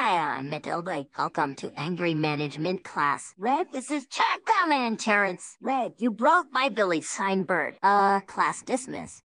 Hi, I'm Matilda. Welcome to Angry Management class. Red, this is Chuck Batman, Terence. Red, you broke my Billy Seinberg. Uh, class dismissed.